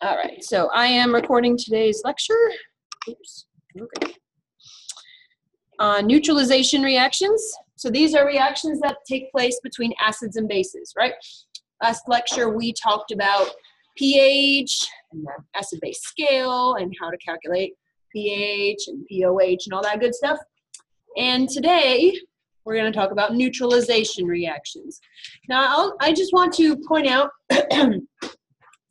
All right, so I am recording today's lecture. Oops, okay. On neutralization reactions. So these are reactions that take place between acids and bases, right? Last lecture we talked about pH and the acid-base scale and how to calculate pH and POH and all that good stuff. And today we're going to talk about neutralization reactions. Now I'll, I just want to point out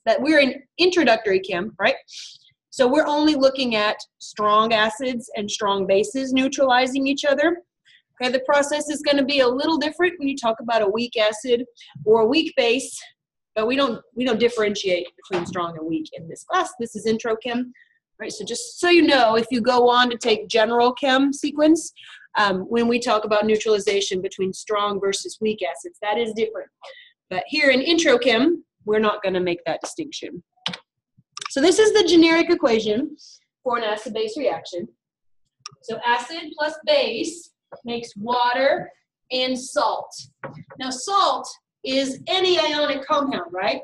that we're in introductory chem, right? So we're only looking at strong acids and strong bases neutralizing each other. Okay, the process is going to be a little different when you talk about a weak acid or a weak base, but we don't we don't differentiate between strong and weak in this class. This is intro chem, right? So just so you know, if you go on to take general chem sequence, um, when we talk about neutralization between strong versus weak acids, that is different. But here in intro chem, we're not going to make that distinction. So this is the generic equation for an acid-base reaction. So acid plus base makes water and salt. Now salt is any ionic compound, right?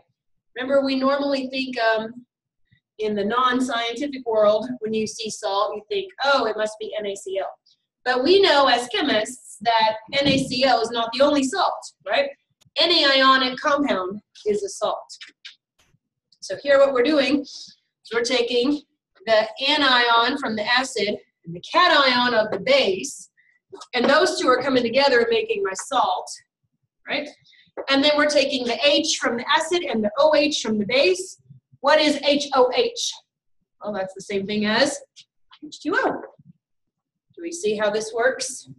Remember we normally think um, in the non-scientific world, when you see salt, you think, oh, it must be NaCl. But we know as chemists that NaCl is not the only salt, right? Any ionic compound is a salt. So here what we're doing is we're taking the anion from the acid and the cation of the base, and those two are coming together and making my salt, right? And then we're taking the H from the acid and the OH from the base. What is HOH? Well, that's the same thing as H2O. Do we see how this works?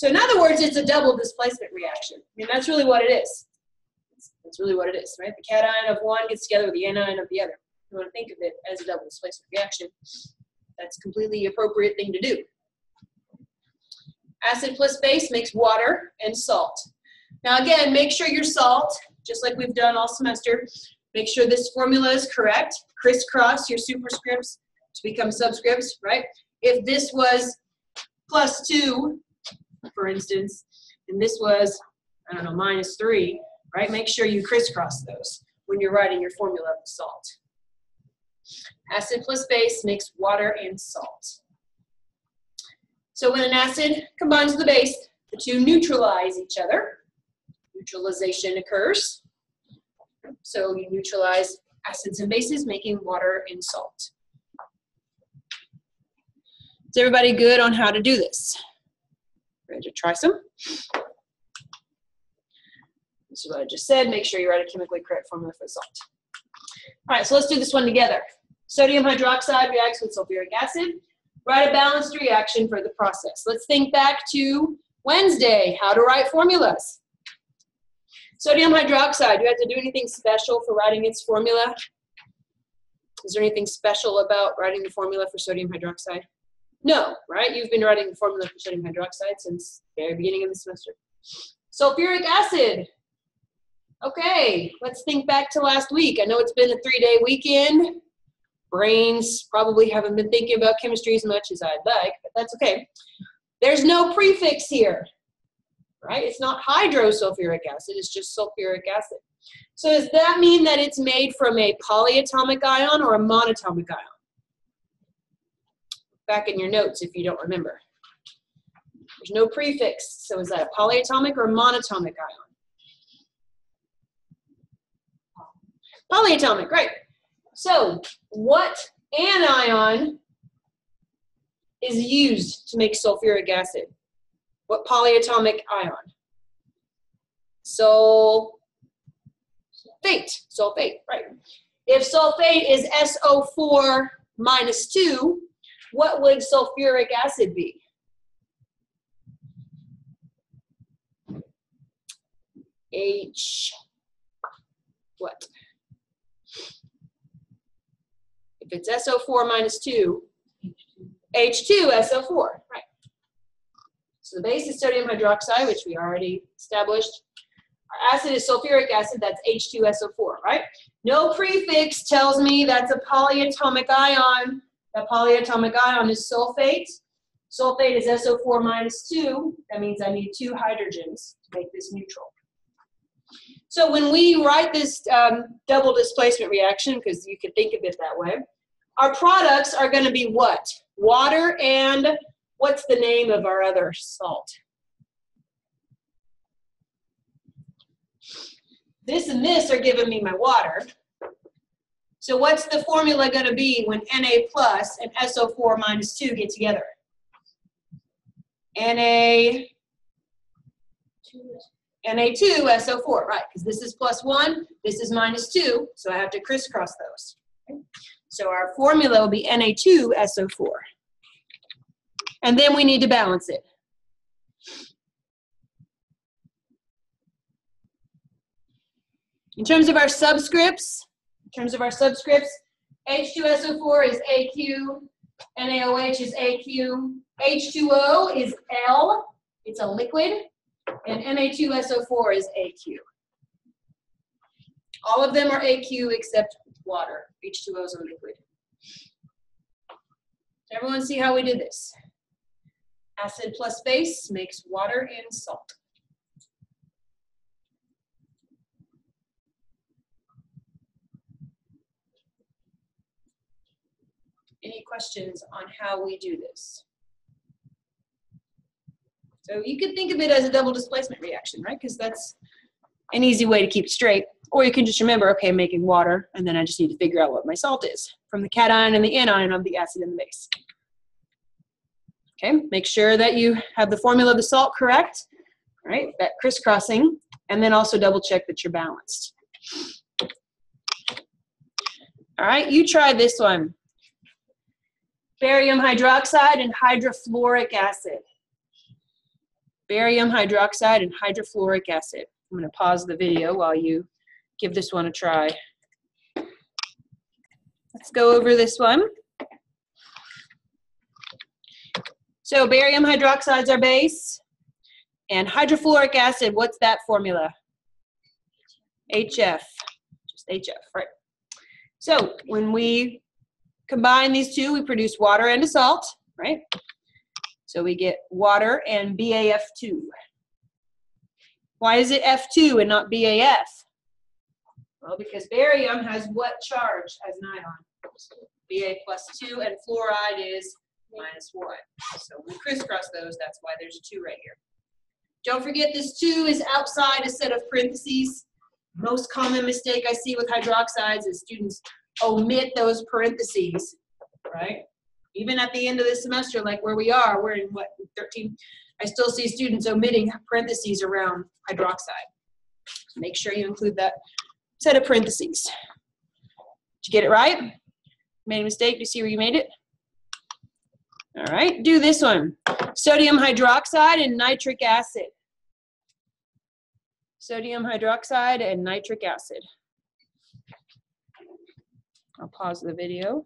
So in other words, it's a double displacement reaction. I mean, that's really what it is. That's really what it is, right? The cation of one gets together with the anion of the other. You want to think of it as a double displacement reaction. That's completely appropriate thing to do. Acid plus base makes water and salt. Now again, make sure your salt, just like we've done all semester, make sure this formula is correct. Crisscross your superscripts to become subscripts, right? If this was plus two, for instance, and this was, I don't know, minus three, right? Make sure you crisscross those when you're writing your formula of the salt. Acid plus base makes water and salt. So when an acid combines with a base, the two neutralize each other. Neutralization occurs. So you neutralize acids and bases, making water and salt. Is everybody good on how to do this? Ready to try some? This is what I just said. Make sure you write a chemically correct formula for salt. All right, so let's do this one together. Sodium hydroxide reacts with sulfuric acid. Write a balanced reaction for the process. Let's think back to Wednesday, how to write formulas. Sodium hydroxide, do you have to do anything special for writing its formula? Is there anything special about writing the formula for sodium hydroxide? No, right? You've been writing the formula for sodium hydroxide since the very beginning of the semester. Sulfuric acid. Okay, let's think back to last week. I know it's been a three-day weekend. Brains probably haven't been thinking about chemistry as much as I'd like, but that's okay. There's no prefix here, right? It's not hydrosulfuric acid, it's just sulfuric acid. So does that mean that it's made from a polyatomic ion or a monatomic ion? Back in your notes if you don't remember. There's no prefix, so is that a polyatomic or monatomic ion? Polyatomic, right. So what anion is used to make sulfuric acid? What polyatomic ion? Sulfate, sulfate, right. If sulfate is SO4 minus 2, what would sulfuric acid be? H, what? If it's SO4 minus 2, H2 SO4, right. So the base is sodium hydroxide, which we already established. Our acid is sulfuric acid, that's H2SO4, right? No prefix tells me that's a polyatomic ion. That polyatomic ion is sulfate. Sulfate is SO4 minus 2. That means I need two hydrogens to make this neutral. So when we write this um, double displacement reaction, because you can think of it that way, our products are going to be what? Water and what's the name of our other salt? This and this are giving me my water. So what's the formula going to be when Na plus and SO4 minus 2 get together? Na, Na2SO4, right, because this is plus 1, this is minus 2, so I have to crisscross those. So our formula will be Na2SO4. And then we need to balance it. In terms of our subscripts, in terms of our subscripts, H2SO4 is AQ, NaOH is AQ, H2O is L, it's a liquid, and Na2SO4 is AQ. All of them are AQ except water. H2O is a liquid. Everyone see how we did this? Acid plus base makes water and salt. Any questions on how we do this? So you could think of it as a double displacement reaction, right? Because that's an easy way to keep it straight. Or you can just remember, okay, I'm making water, and then I just need to figure out what my salt is from the cation and the anion of the acid and the base. Okay, make sure that you have the formula of the salt correct, right? That crisscrossing, and then also double check that you're balanced. All right, you try this one. Barium hydroxide and hydrofluoric acid. Barium hydroxide and hydrofluoric acid. I'm going to pause the video while you give this one a try. Let's go over this one. So barium hydroxide is our base. And hydrofluoric acid, what's that formula? HF, just HF, right? So when we combine these two, we produce water and a salt, right? So we get water and BAF2. Why is it F2 and not BAF? Well, because barium has what charge as an ion? Ba plus 2, and fluoride is minus 1. So we crisscross those, that's why there's a 2 right here. Don't forget this 2 is outside a set of parentheses. Most common mistake I see with hydroxides is students omit those parentheses, right? Even at the end of the semester, like where we are, we're in what, 13, I still see students omitting parentheses around hydroxide. Make sure you include that set of parentheses. Did you get it right? Made a mistake? You see where you made it? All right, do this one. Sodium hydroxide and nitric acid. Sodium hydroxide and nitric acid. I'll pause the video.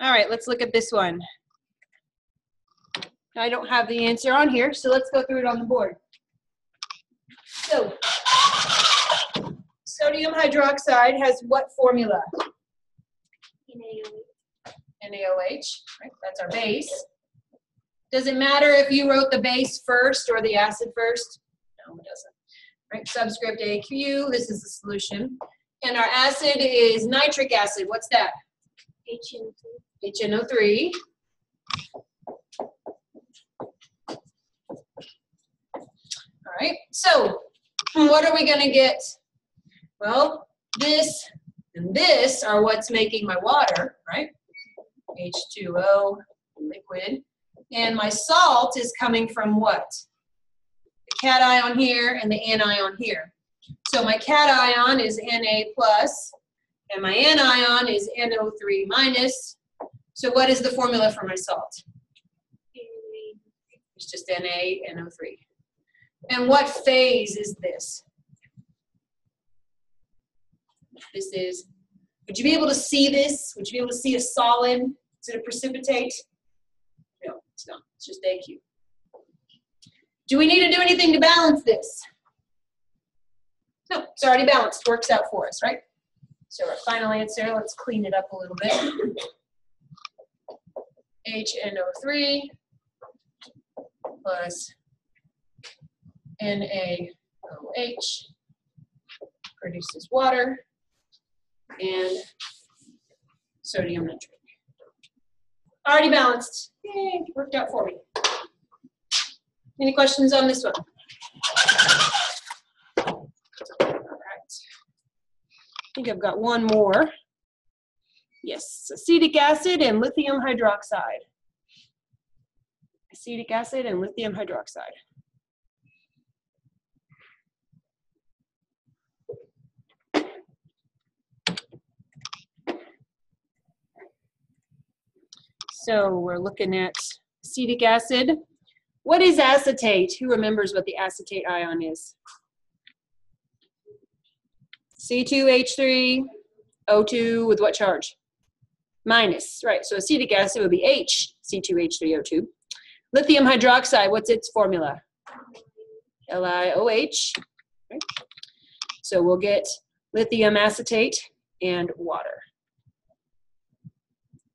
All right, let's look at this one. I don't have the answer on here, so let's go through it on the board. So, sodium hydroxide has what formula? NaOH, right? That's our base. Does it matter if you wrote the base first or the acid first? No, it doesn't. Right, subscript AQ, this is the solution. And our acid is nitric acid. What's that? HNO3. HNO3. All right, so what are we going to get? Well, this and this are what's making my water, right? H2O, liquid. And my salt is coming from what? The cation here and the anion here. So my cation is Na plus, and my anion is NO3 minus. So what is the formula for my salt? It's just Na, NO3. And what phase is this? This is, would you be able to see this? Would you be able to see a solid? Is it a precipitate? No, it's not. It's just AQ. Do we need to do anything to balance this? No, it's already balanced. Works out for us, right? So our final answer, let's clean it up a little bit. HNO3 plus NaOH produces water and sodium nitrate. Already balanced. Yay, worked out for me. Any questions on this one? All right. I think I've got one more. Yes, acetic acid and lithium hydroxide. Acetic acid and lithium hydroxide. So we're looking at acetic acid. What is acetate? Who remembers what the acetate ion is? C2H3, O2 with what charge? Minus, right. So acetic acid would be H, C2H3O2. Lithium hydroxide, what's its formula? LiOH. Okay. So we'll get lithium acetate and water.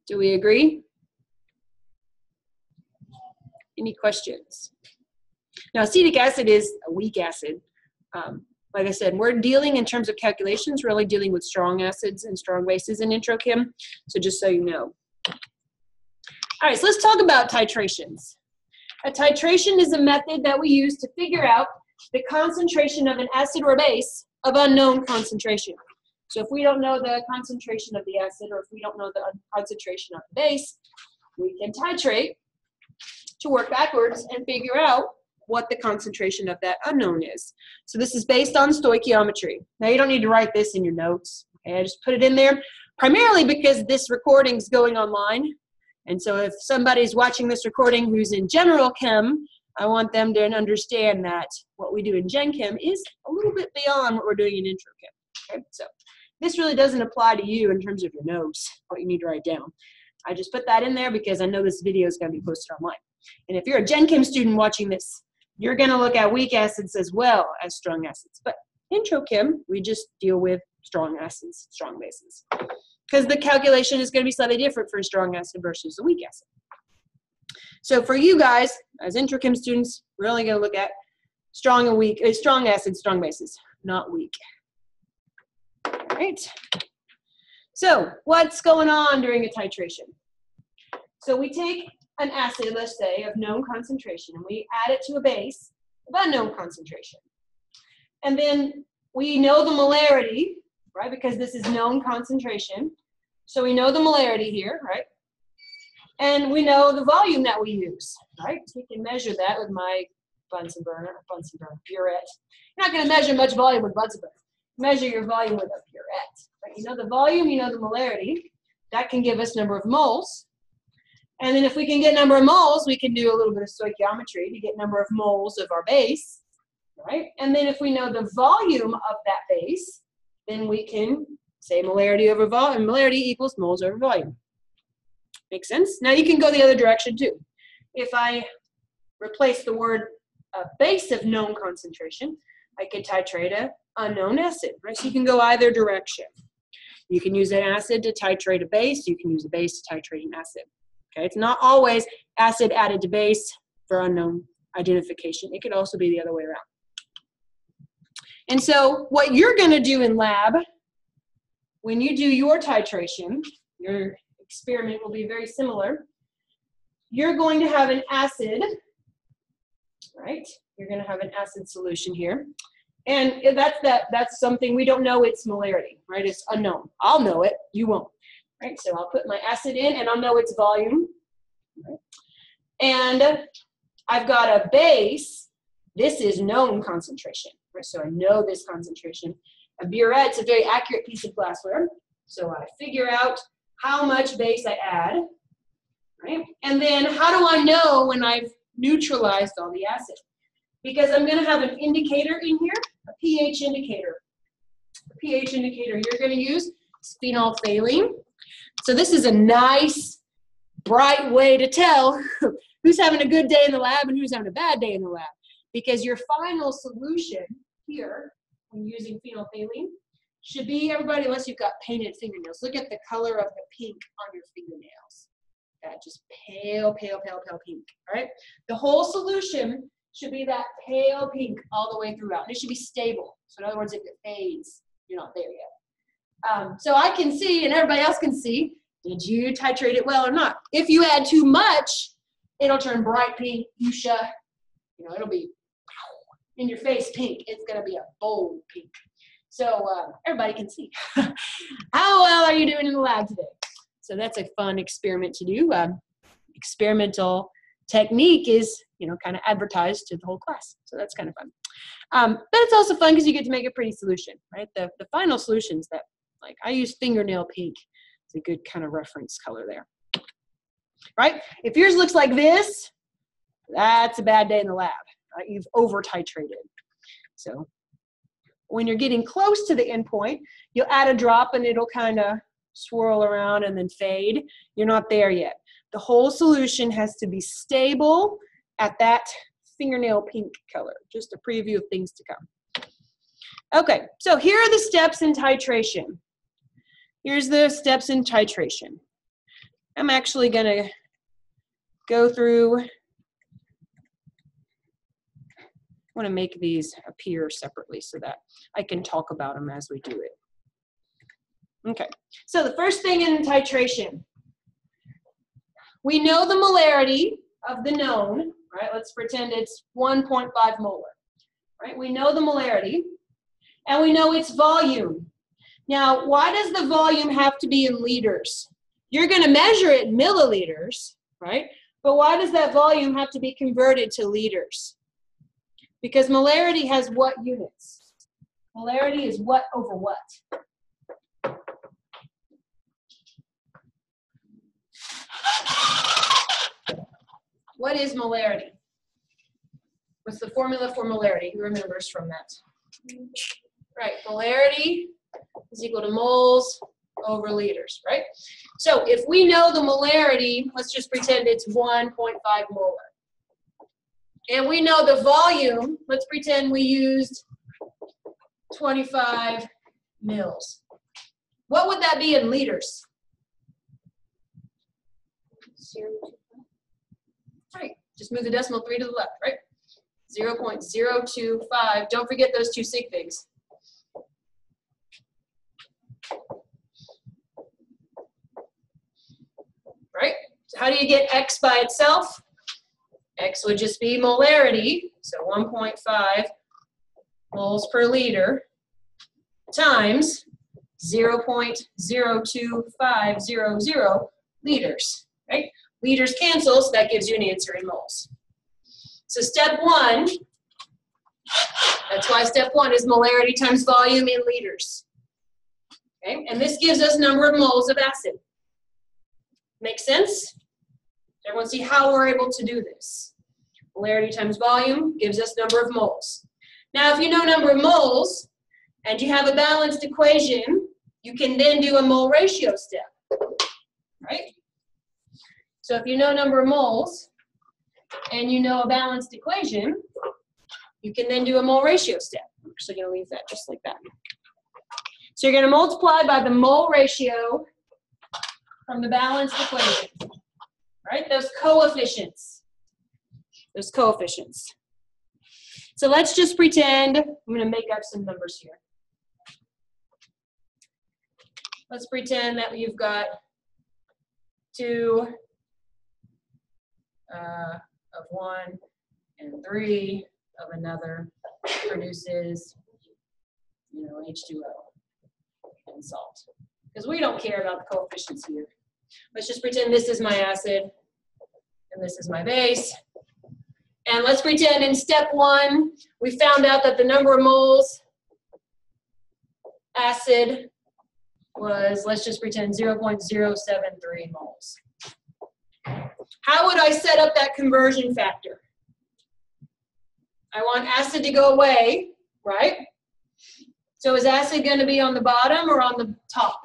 Do we agree? Any questions? Now, acetic acid is a weak acid. Um, like I said, we're dealing in terms of calculations, really dealing with strong acids and strong bases in introchem. So just so you know. All right, so let's talk about titrations. A titration is a method that we use to figure out the concentration of an acid or base of unknown concentration. So if we don't know the concentration of the acid or if we don't know the concentration of the base, we can titrate to work backwards and figure out what the concentration of that unknown is. So this is based on stoichiometry. Now you don't need to write this in your notes. Okay, I just put it in there primarily because this recording is going online. And so if somebody's watching this recording who's in general chem, I want them to understand that what we do in Gen Chem is a little bit beyond what we're doing in Intro Chem. Okay, so this really doesn't apply to you in terms of your notes, what you need to write down. I just put that in there because I know this video is going to be posted online. And if you're a Gen Chem student watching this, you're going to look at weak acids as well as strong acids. But in Chem, we just deal with strong acids, strong bases. Because the calculation is going to be slightly different for a strong acid versus a weak acid. So for you guys, as intro Chem students, we're only going to look at strong and weak, uh, strong acids, strong bases, not weak. All right. So what's going on during a titration? So we take an acid, let's say, of known concentration, and we add it to a base of unknown concentration. And then we know the molarity, right, because this is known concentration. So we know the molarity here, right? And we know the volume that we use, right? So we can measure that with my Bunsen burner, Bunsen burner, burette. You're not going to measure much volume with Bunsen burner. Measure your volume with a burette. Right? You know the volume, you know the molarity. That can give us number of moles. And then if we can get number of moles, we can do a little bit of stoichiometry to get number of moles of our base, right? And then if we know the volume of that base, then we can say molarity over volume, molarity equals moles over volume. Make sense? Now you can go the other direction too. If I replace the word uh, base of known concentration, I could titrate a unknown acid, right? So you can go either direction. You can use an acid to titrate a base. You can use a base to titrate an acid. Okay, it's not always acid added to base for unknown identification. It could also be the other way around. And so what you're going to do in lab, when you do your titration, your experiment will be very similar. You're going to have an acid, right? You're going to have an acid solution here. And that's that that's something we don't know its molarity, right? It's unknown. I'll know it, you won't. Right, so I'll put my acid in and I'll know its volume. And I've got a base. This is known concentration. Right, so I know this concentration. A burette's a very accurate piece of glassware. So I figure out how much base I add. Right? And then how do I know when I've neutralized all the acid? Because I'm going to have an indicator in here, a pH indicator. The pH indicator you're going to use phenolphthalein. So this is a nice, bright way to tell who's having a good day in the lab and who's having a bad day in the lab. Because your final solution here, when using phenolphthalein, should be, everybody, unless you've got painted fingernails, look at the color of the pink on your fingernails. That just pale, pale, pale, pale pink, all right? The whole solution should be that pale pink all the way throughout. And it should be stable. So in other words, if it fades, you're not there yet. Um, so I can see and everybody else can see, did you titrate it well or not? If you add too much, it'll turn bright pink, fuchsia, you know, it'll be in your face pink. It's gonna be a bold pink. So uh, everybody can see. How well are you doing in the lab today? So that's a fun experiment to do. Um, experimental technique is, you know, kind of advertised to the whole class. So that's kind of fun. Um, but it's also fun because you get to make a pretty solution, right? The, the final solutions that, like, I use fingernail pink. It's a good kind of reference color there. Right? If yours looks like this, that's a bad day in the lab. Right? You've over titrated. So when you're getting close to the endpoint, you'll add a drop and it'll kind of swirl around and then fade. You're not there yet. The whole solution has to be stable at that fingernail pink color. Just a preview of things to come. Okay, so here are the steps in titration. Here's the steps in titration. I'm actually going to go through I want to make these appear separately so that I can talk about them as we do it. Okay, so the first thing in titration, we know the molarity of the known, right? Let's pretend it's 1.5 molar, right? We know the molarity, and we know its volume. Now, why does the volume have to be in liters? You're going to measure it milliliters, right? But why does that volume have to be converted to liters? Because molarity has what units? Molarity is what over what? What is molarity? What's the formula for molarity? Who remembers from that? Right, molarity is equal to moles over liters, right? So if we know the molarity, let's just pretend it's 1.5 molar. And we know the volume, let's pretend we used 25 mils. What would that be in liters? Right, just move the decimal three to the left, right? 0 0.025, don't forget those two sig figs. Right, so how do you get x by itself? X would just be molarity, so 1.5 moles per liter times 0.02500 liters, right? Liters cancel, so that gives you an answer in moles. So step one, that's why step one is molarity times volume in liters. Okay, and this gives us number of moles of acid. Make sense? Everyone see how we're able to do this. Molarity times volume gives us number of moles. Now, if you know number of moles, and you have a balanced equation, you can then do a mole ratio step, right? So if you know number of moles, and you know a balanced equation, you can then do a mole ratio step. I'm actually going to leave that just like that. So you're going to multiply by the mole ratio from the balanced equation right? Those coefficients. Those coefficients. So let's just pretend, I'm going to make up some numbers here. Let's pretend that you've got two uh, of one and three of another produces, you know, H2O and salt. Because we don't care about the coefficients here. Let's just pretend this is my acid and this is my base. And let's pretend in step one, we found out that the number of moles acid was, let's just pretend 0.073 moles. How would I set up that conversion factor? I want acid to go away, right? So is acid going to be on the bottom or on the top?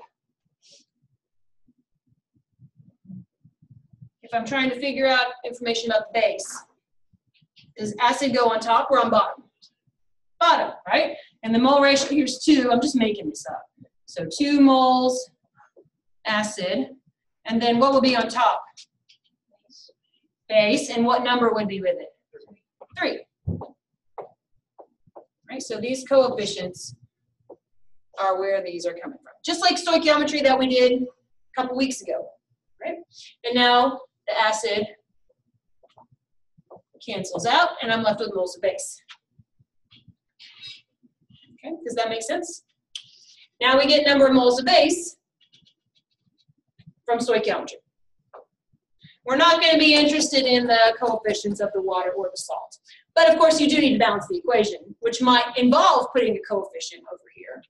I'm trying to figure out information about the base, does acid go on top or on bottom? Bottom, right? And the mole ratio here's two. I'm just making this up. So two moles acid. And then what will be on top? Base. And what number would be with it? Three, Right, so these coefficients are where these are coming from. Just like stoichiometry that we did a couple weeks ago, right? And now the acid cancels out and I'm left with moles of base. Okay, does that make sense? Now we get number of moles of base from stoichiometry. We're not going to be interested in the coefficients of the water or the salt. But of course, you do need to balance the equation, which might involve putting a coefficient over here.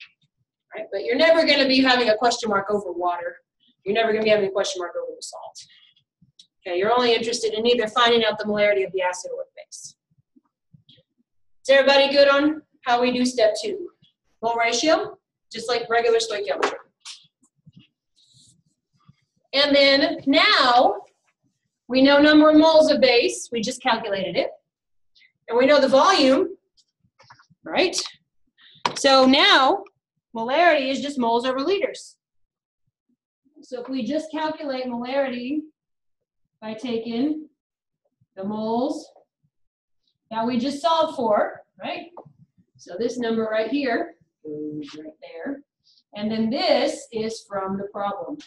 Right? But you're never going to be having a question mark over water. You're never going to be having a question mark over the salt. Okay, you're only interested in either finding out the molarity of the acid or the base. Is everybody good on how we do step two? Mole ratio, just like regular stoichiometry. And then now we know number of moles of base, we just calculated it. And we know the volume, right? So now molarity is just moles over liters. So if we just calculate molarity by taking the moles that we just solved for, right? So this number right here goes right there. And then this is from the problem.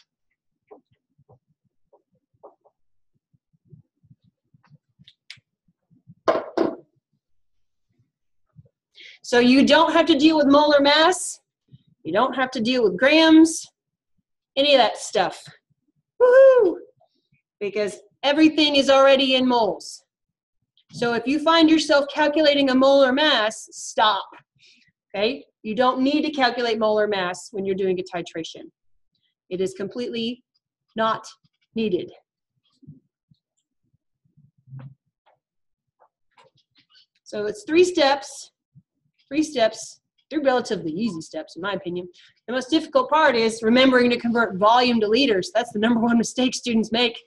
So you don't have to deal with molar mass. You don't have to deal with grams, any of that stuff. Woohoo! Because everything is already in moles. So if you find yourself calculating a molar mass, stop. Okay? You don't need to calculate molar mass when you're doing a titration. It is completely not needed. So it's three steps three steps, three relatively easy steps in my opinion. The most difficult part is remembering to convert volume to liters. That's the number one mistake students make.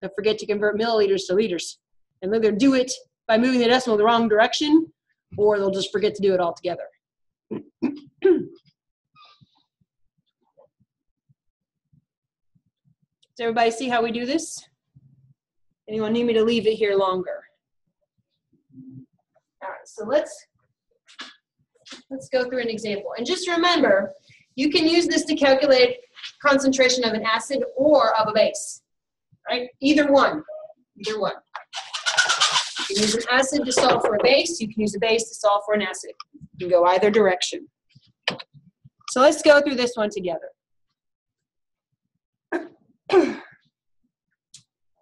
They forget to convert milliliters to liters. And they'll either do it by moving the decimal the wrong direction, or they'll just forget to do it altogether. Does everybody see how we do this? Anyone need me to leave it here longer? All right, so let's Let's go through an example. And just remember, you can use this to calculate concentration of an acid or of a base, right? Either one, either one. You can use an acid to solve for a base. You can use a base to solve for an acid. You can go either direction. So let's go through this one together.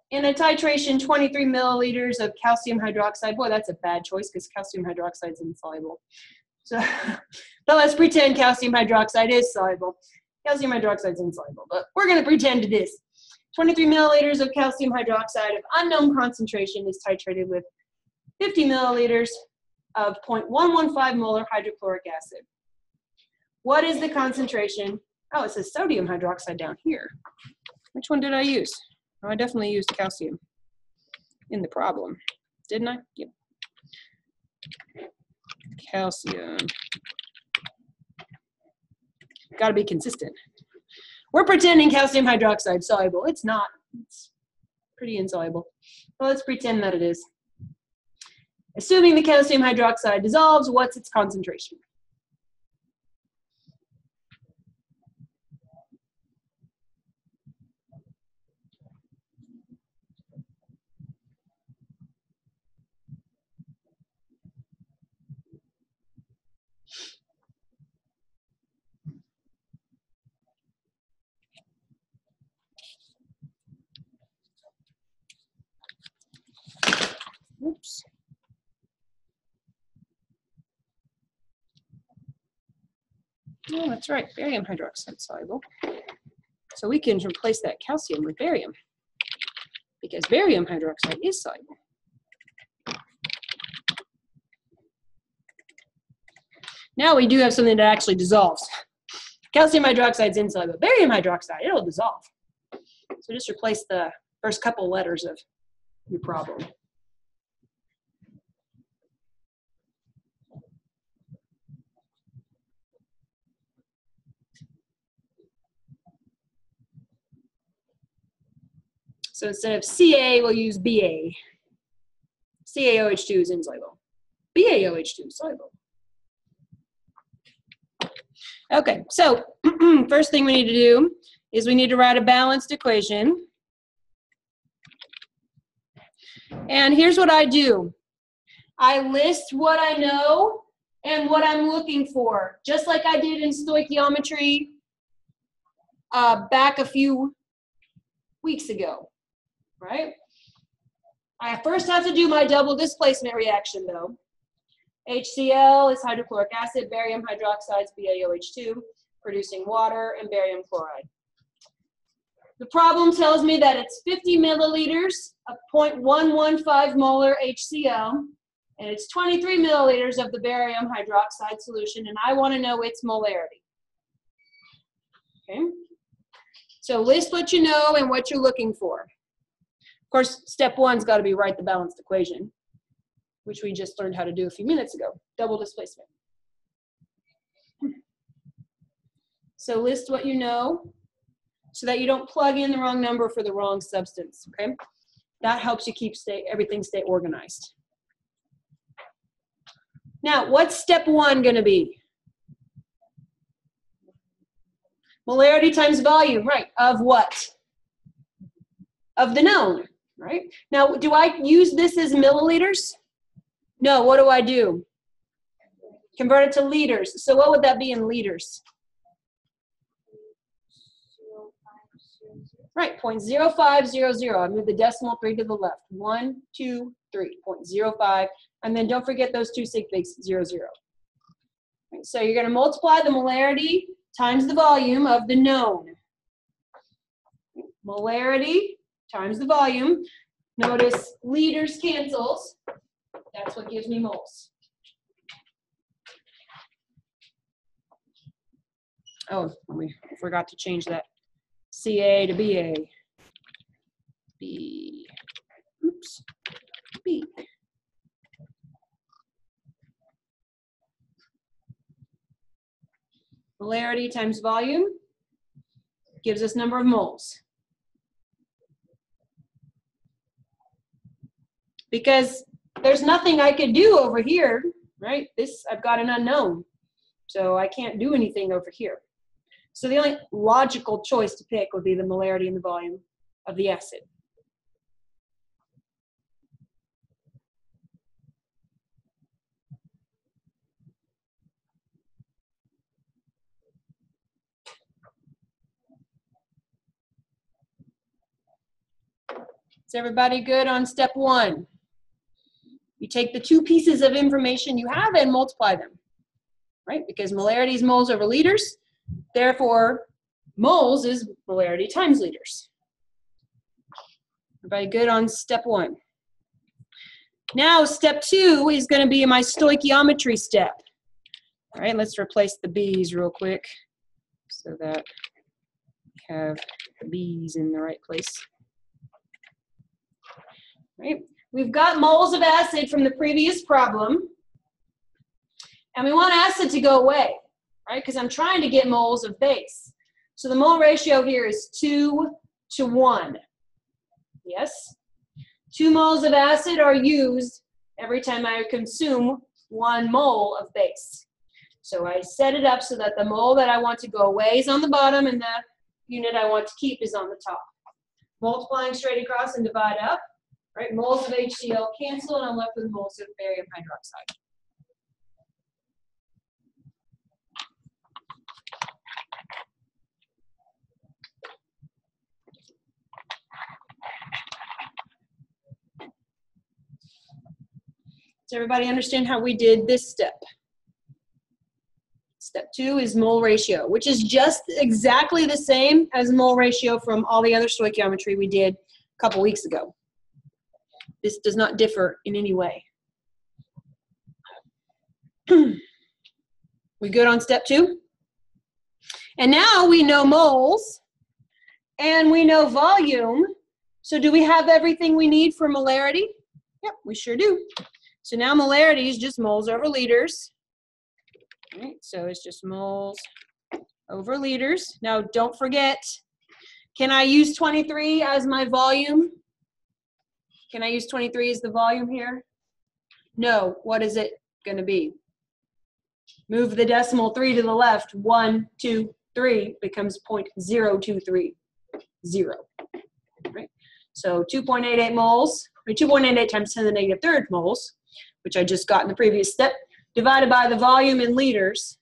In a titration, 23 milliliters of calcium hydroxide. Boy, that's a bad choice because calcium hydroxide is insoluble. So, but let's pretend calcium hydroxide is soluble. Calcium hydroxide is insoluble, but we're going to pretend it is. 23 milliliters of calcium hydroxide of unknown concentration is titrated with 50 milliliters of 0.115 molar hydrochloric acid. What is the concentration? Oh, it says sodium hydroxide down here. Which one did I use? Oh, I definitely used calcium in the problem. Didn't I? Yep calcium. Got to be consistent. We're pretending calcium hydroxide is soluble. It's not. It's pretty insoluble. Well, let's pretend that it is. Assuming the calcium hydroxide dissolves, what's its concentration? Oops. Oh, that's right, barium hydroxide soluble. So we can replace that calcium with barium because barium hydroxide is soluble. Now we do have something that actually dissolves. Calcium hydroxide is insoluble. Barium hydroxide, it'll dissolve. So just replace the first couple letters of your problem. So instead of Ca, we'll use Ba. CaOH2 is insoluble. BaOH2 is soluble. Okay, so first thing we need to do is we need to write a balanced equation. And here's what I do. I list what I know and what I'm looking for, just like I did in stoichiometry uh, back a few weeks ago, right? I first have to do my double displacement reaction though. HCl is hydrochloric acid, barium hydroxides, BaOH2, producing water and barium chloride. The problem tells me that it's 50 milliliters of 0.115 molar HCl, and it's 23 milliliters of the barium hydroxide solution, and I want to know its molarity. Okay? So list what you know and what you're looking for. Of course, step one's got to be write the balanced equation, which we just learned how to do a few minutes ago, double displacement. Hmm. So list what you know so that you don't plug in the wrong number for the wrong substance, okay? That helps you keep stay, everything stay organized. Now, what's step one gonna be? Molarity times volume, right, of what? Of the known, right? Now, do I use this as milliliters? No, what do I do? Convert it to liters. So what would that be in liters? Right, 0.0500. I move the decimal three to the left. One, two, three, 0.05. And then don't forget those two sig figs, zero, zero. Right, so you're gonna multiply the molarity times the volume of the known. Molarity times the volume. Notice liters cancels. That's what gives me moles. Oh, we forgot to change that. CA to BA. B, oops, B. Molarity times volume gives us number of moles. Because there's nothing I could do over here, right? This, I've got an unknown. So I can't do anything over here. So the only logical choice to pick would be the molarity and the volume of the acid. Is everybody good on step one? You take the two pieces of information you have and multiply them, right? Because molarity is moles over liters. Therefore, moles is molarity times liters. Everybody good on step one? Now, step two is going to be my stoichiometry step. All right, let's replace the B's real quick so that we have B's in the right place right? We've got moles of acid from the previous problem, and we want acid to go away, right? Because I'm trying to get moles of base. So the mole ratio here is 2 to 1. Yes? Two moles of acid are used every time I consume one mole of base. So I set it up so that the mole that I want to go away is on the bottom and the unit I want to keep is on the top. Multiplying straight across and divide up. Right, moles of HCl cancel, and I'm left with moles of barium hydroxide. Does everybody understand how we did this step? Step two is mole ratio, which is just exactly the same as mole ratio from all the other stoichiometry we did a couple weeks ago. This does not differ in any way. we good on step two? And now we know moles and we know volume. So do we have everything we need for molarity? Yep, we sure do. So now molarity is just moles over liters. All right, so it's just moles over liters. Now don't forget, can I use 23 as my volume? Can I use 23 as the volume here? No, what is it? going to be? Move the decimal three to the left. One, two, three becomes 0.023. Zero. Right? So 2.88 moles, or 2.88 times 10 to the negative third moles, which I just got in the previous step, divided by the volume in liters,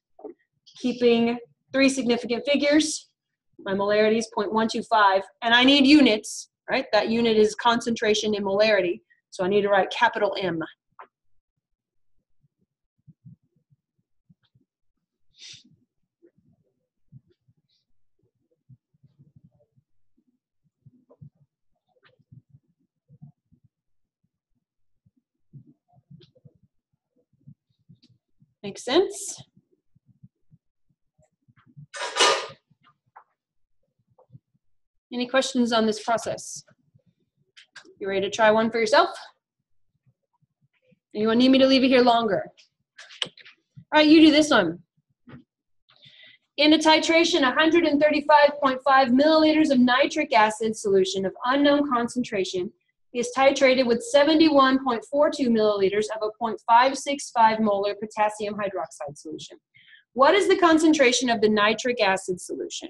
keeping three significant figures. My molarity is 0.125, and I need units, right? That unit is concentration in molarity, so I need to write capital M. Make sense? Any questions on this process? You ready to try one for yourself? Anyone need me to leave it here longer? All right, you do this one. In a titration, 135.5 milliliters of nitric acid solution of unknown concentration is titrated with 71.42 milliliters of a 0.565 molar potassium hydroxide solution. What is the concentration of the nitric acid solution?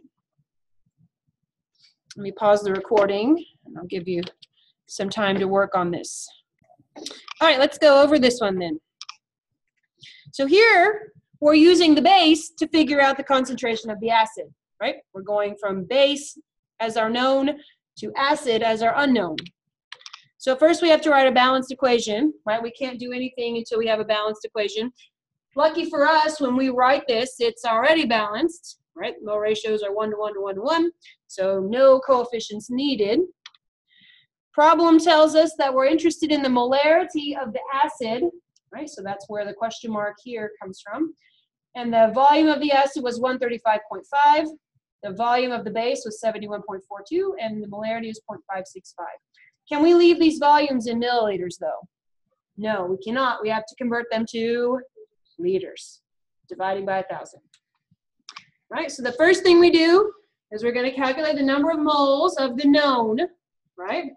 Let me pause the recording and I'll give you some time to work on this. All right, let's go over this one then. So here, we're using the base to figure out the concentration of the acid, right? We're going from base as our known to acid as our unknown. So first we have to write a balanced equation, right? We can't do anything until we have a balanced equation. Lucky for us, when we write this, it's already balanced, right? Mole ratios are 1 to 1 to 1 to 1, so no coefficients needed. Problem tells us that we're interested in the molarity of the acid, right? So that's where the question mark here comes from. And the volume of the acid was 135.5. The volume of the base was 71.42, and the molarity is 0.565. Can we leave these volumes in milliliters though? No, we cannot. We have to convert them to liters, dividing by a thousand. Right, so the first thing we do is we're going to calculate the number of moles of the known, right?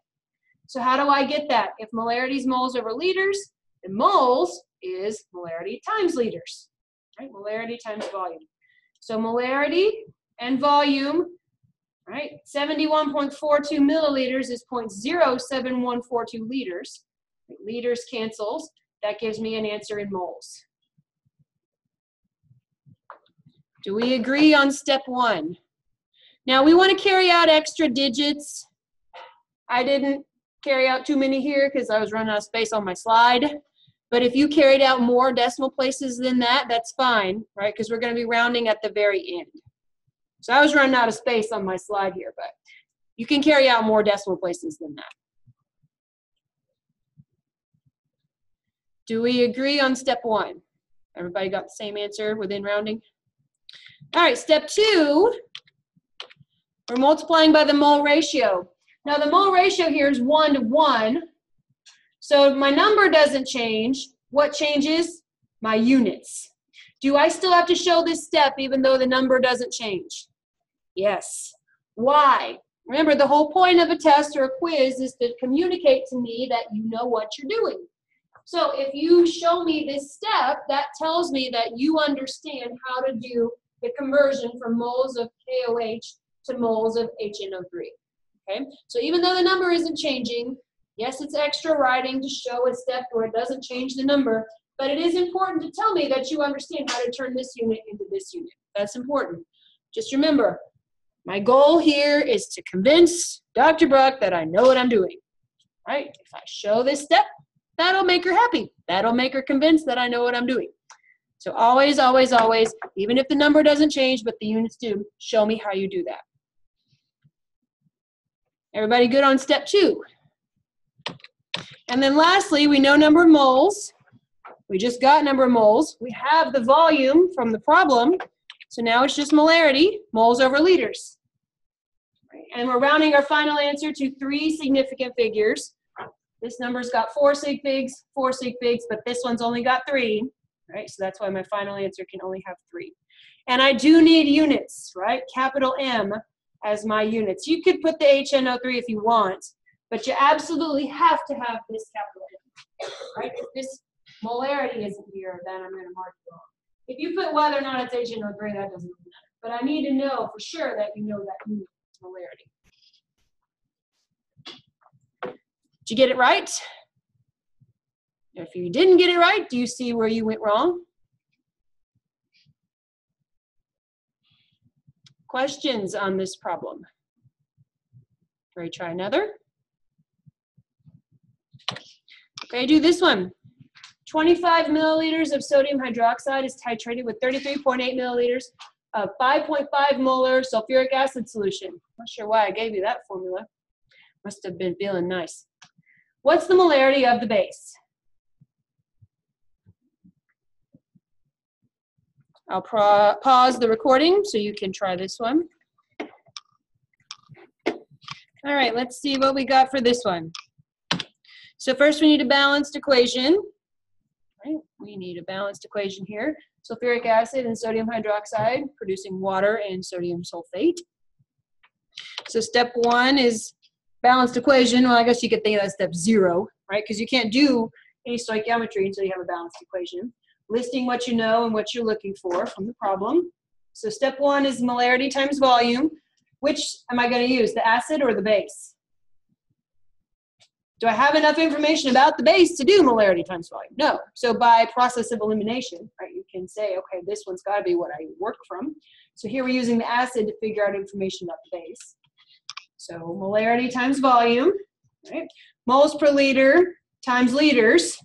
So how do I get that? If molarity is moles over liters, then moles is molarity times liters, right? Molarity times volume. So molarity and volume right? 71.42 milliliters is 0.07142 liters. Liters cancels. That gives me an answer in moles. Do we agree on step one? Now we want to carry out extra digits. I didn't carry out too many here because I was running out of space on my slide. But if you carried out more decimal places than that, that's fine, right? Because we're going to be rounding at the very end. So I was running out of space on my slide here, but you can carry out more decimal places than that. Do we agree on step one? Everybody got the same answer within rounding? All right, step two, we're multiplying by the mole ratio. Now the mole ratio here is one to one. So my number doesn't change. What changes? My units. Do I still have to show this step even though the number doesn't change? Yes. Why? Remember, the whole point of a test or a quiz is to communicate to me that you know what you're doing. So if you show me this step, that tells me that you understand how to do the conversion from moles of KOH to moles of HNO3. Okay, so even though the number isn't changing, yes, it's extra writing to show a step where it doesn't change the number, but it is important to tell me that you understand how to turn this unit into this unit. That's important. Just remember, my goal here is to convince Dr. Bruck that I know what I'm doing. Right? If I show this step, that'll make her happy. That'll make her convinced that I know what I'm doing. So always, always, always, even if the number doesn't change, but the units do, show me how you do that. Everybody good on step two? And then lastly, we know number of moles. We just got number of moles. We have the volume from the problem. So now it's just molarity, moles over liters. And we're rounding our final answer to three significant figures. This number's got four sig figs, four sig figs, but this one's only got three, right? So that's why my final answer can only have three. And I do need units, right? Capital M as my units. You could put the HNO3 if you want, but you absolutely have to have this capital M, right? If this molarity isn't here, then I'm gonna mark it wrong. If you put whether or not it's H or gray, that doesn't matter. But I need to know for sure that you know that unit molarity. Did you get it right? If you didn't get it right, do you see where you went wrong? Questions on this problem? Ready, try another? Okay, do this one. 25 milliliters of sodium hydroxide is titrated with 33.8 milliliters of 5.5 molar sulfuric acid solution. Not sure why I gave you that formula. Must have been feeling nice. What's the molarity of the base? I'll pause the recording so you can try this one. All right, let's see what we got for this one. So first we need a balanced equation. Right, we need a balanced equation here. Sulfuric acid and sodium hydroxide producing water and sodium sulfate. So step one is balanced equation. Well, I guess you could think of that step zero, right? Because you can't do any stoichiometry until you have a balanced equation listing what you know and what you're looking for from the problem. So step one is molarity times volume. Which am I going to use, the acid or the base? Do I have enough information about the base to do molarity times volume? No. So by process of elimination, right, you can say, okay, this one's got to be what I work from. So here we're using the acid to figure out information about the base. So molarity times volume, right? Moles per liter times liters,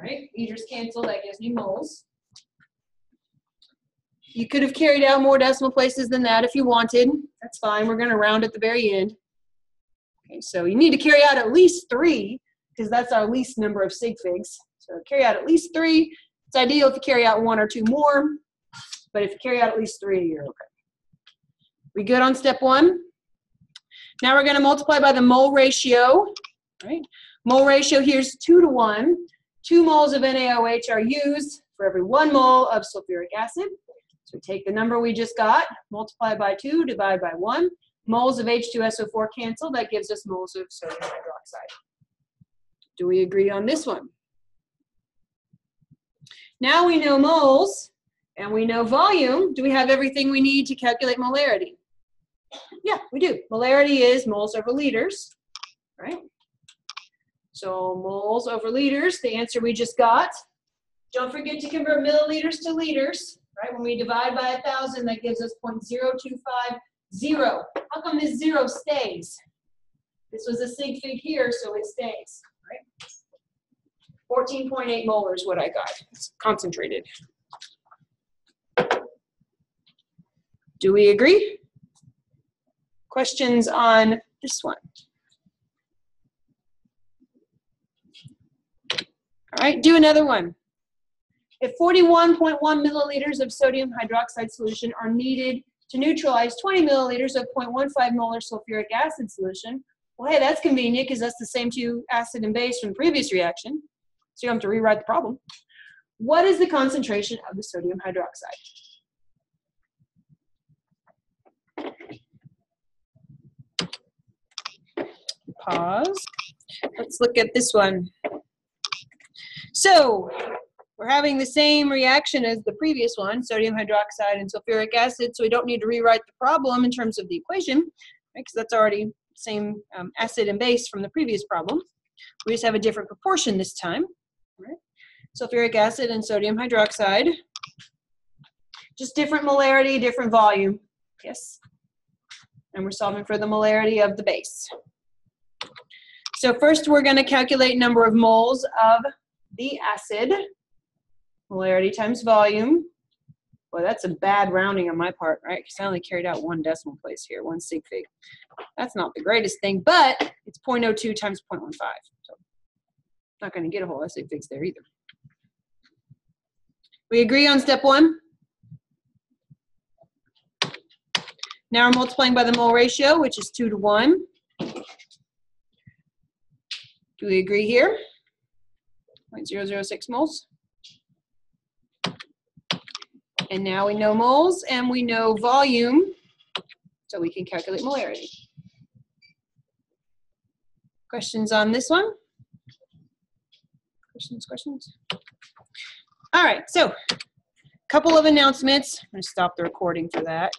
right? Liters cancel, that gives me moles. You could have carried out more decimal places than that if you wanted. That's fine. We're going to round at the very end. Okay, so you need to carry out at least three because that's our least number of sig figs. So carry out at least three. It's ideal if you carry out one or two more, but if you carry out at least three, you're okay. We good on step one? Now we're going to multiply by the mole ratio. Right? Mole ratio here is two to one. Two moles of NaOH are used for every one mole of sulfuric acid. So we take the number we just got, multiply by two, divide by one. Moles of H2SO4 cancel, that gives us moles of sodium hydroxide. Do we agree on this one? Now we know moles and we know volume. Do we have everything we need to calculate molarity? Yeah, we do. Molarity is moles over liters, right? So moles over liters, the answer we just got. Don't forget to convert milliliters to liters, right? When we divide by a 1,000, that gives us 0.0250. How come this zero stays? This was a sig fig here, so it stays, right? 14.8 molar is what I got. It's concentrated. Do we agree? Questions on this one? All right, do another one. If 41.1 milliliters of sodium hydroxide solution are needed to neutralize 20 milliliters of 0.15 molar sulfuric acid solution, well, hey, that's convenient because that's the same two acid and base from the previous reaction. So you don't have to rewrite the problem. What is the concentration of the sodium hydroxide? Pause. Let's look at this one. So we're having the same reaction as the previous one, sodium hydroxide and sulfuric acid, so we don't need to rewrite the problem in terms of the equation, because right, that's already same um, acid and base from the previous problem. We just have a different proportion this time. Right? Sulfuric acid and sodium hydroxide. Just different molarity, different volume. Yes. And we're solving for the molarity of the base. So first we're going to calculate number of moles of the acid, molarity times volume. Well, that's a bad rounding on my part, right? Because I only carried out one decimal place here, one sig fig. That's not the greatest thing, but it's 0.02 times 0.15. So not going to get a whole sig figs there either. We agree on step one? Now we're multiplying by the mole ratio, which is 2 to 1. Do we agree here? 0.006 moles. And now we know moles and we know volume, so we can calculate molarity. Questions on this one? Questions, questions? All right, so a couple of announcements. I'm going to stop the recording for that.